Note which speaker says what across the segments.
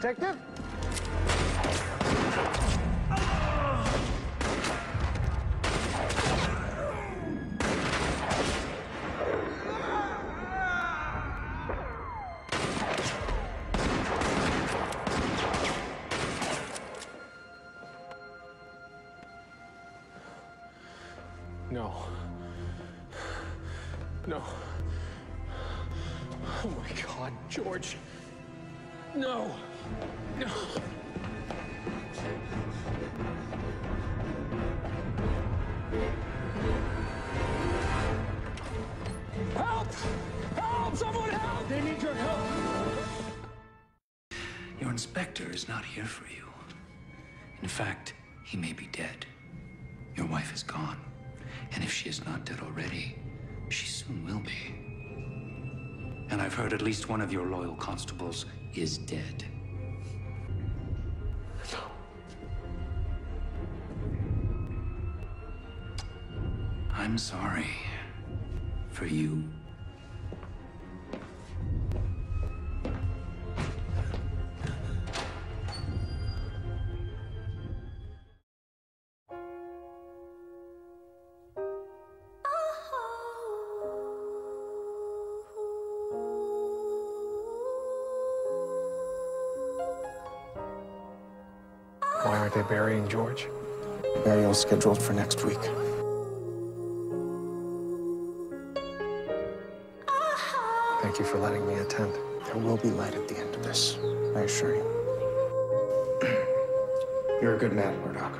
Speaker 1: Detective?
Speaker 2: No. No. Oh my God, George. No. Help! Help! Someone help! They need your help!
Speaker 3: Your inspector is not here for you. In fact, he may be dead. Your wife is gone. And if she is not dead already, she soon will be. And I've heard at least one of your loyal constables is dead. I'm sorry for you.
Speaker 2: Why aren't they burying George?
Speaker 4: Burial scheduled for next week.
Speaker 2: Thank you for letting me attend.
Speaker 4: There will be light at the end of this, I assure you. You're a good man, Murdoch.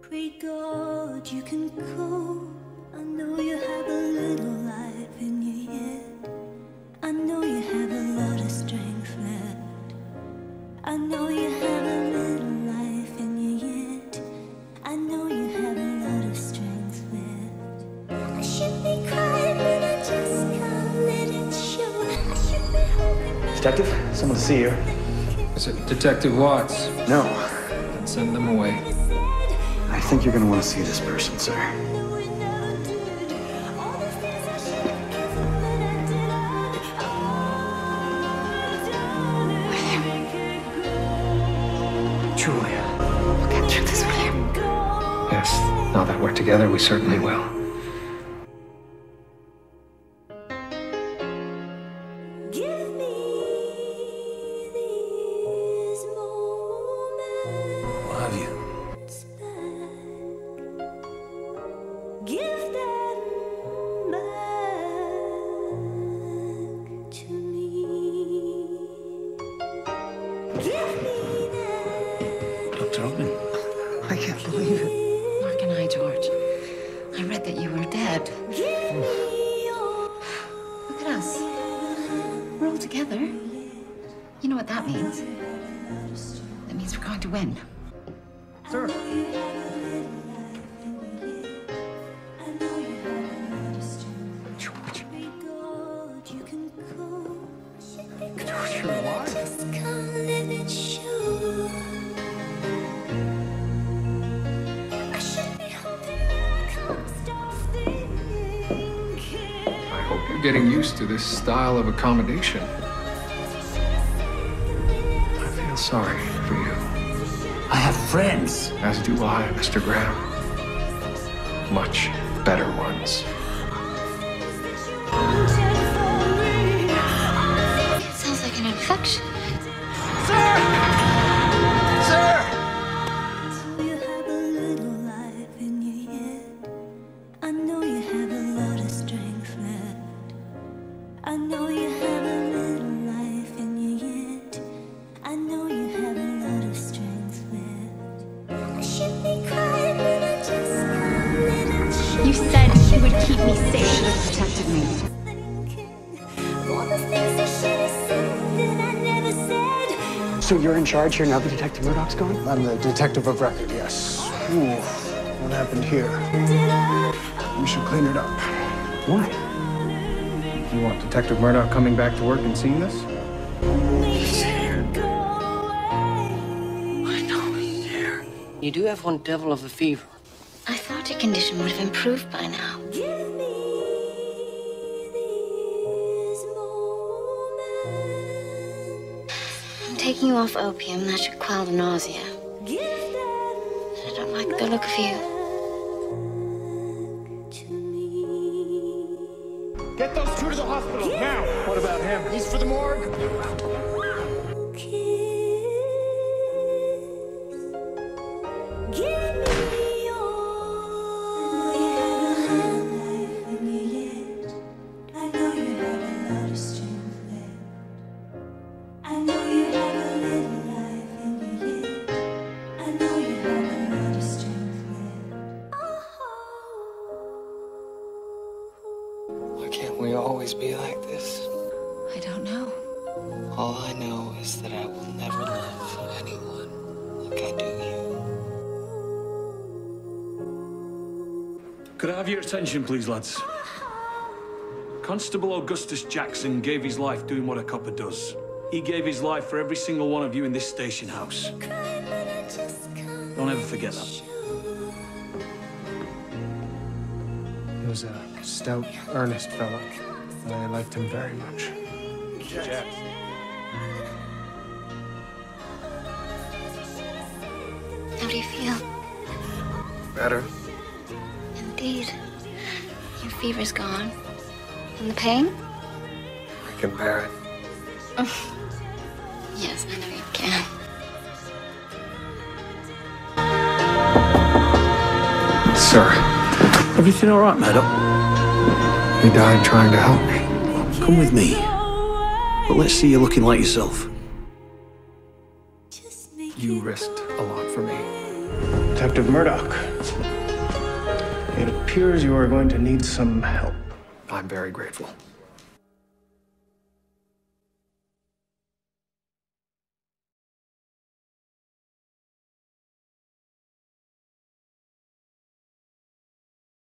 Speaker 5: Pray God you can go. I know you have a
Speaker 4: Detective, someone to see you.
Speaker 6: Is it Detective Watts?
Speaker 4: No,
Speaker 6: Then send them away.
Speaker 4: I think you're gonna want to see this person, sir.
Speaker 6: Julia. We'll get through this, William. Yes, now that we're together, we certainly will.
Speaker 4: I can't
Speaker 5: stop thinking.
Speaker 6: I hope you're getting used to this style of accommodation. I feel sorry for you,
Speaker 3: I have friends.
Speaker 6: as do I, Mr. Graham. Much better ones.
Speaker 7: It sounds like an infection.
Speaker 4: So you're in charge here now that Detective Murdoch's gone?
Speaker 1: I'm the detective of record, yes. Ooh, what happened here?
Speaker 5: Did
Speaker 1: We should clean it up.
Speaker 4: Why?
Speaker 6: You want Detective Murdoch coming back to work and seeing this?
Speaker 5: Go away.
Speaker 3: I know he's here.
Speaker 8: You do have one devil of a fever.
Speaker 7: I thought your condition would have improved by now. Taking you off opium, that should quell the nausea. I don't like the look of you.
Speaker 1: Get those two to the hospital now. What about him? He's for the morgue.
Speaker 6: Always be like this?
Speaker 7: I don't know.
Speaker 6: All I know is that I will never love anyone like I do you.
Speaker 9: Could I have your attention, please, lads? Constable Augustus Jackson gave his life doing what a copper does. He gave his life for every single one of you in this station house. Don't ever forget that.
Speaker 1: He was a stout, earnest fellow. I liked him very much.
Speaker 7: How do you feel?
Speaker 6: Better?
Speaker 7: Indeed. Your fever's gone. And the pain?
Speaker 6: I can bear it.
Speaker 7: Yes, I know you can.
Speaker 6: Sir,
Speaker 9: Everything all right, Maddox?
Speaker 6: He died trying to help me.
Speaker 9: Come with me. But let's see you looking like yourself.
Speaker 6: You risked a lot for me.
Speaker 1: Detective Murdoch. It appears you are going to need some help.
Speaker 6: I'm very grateful.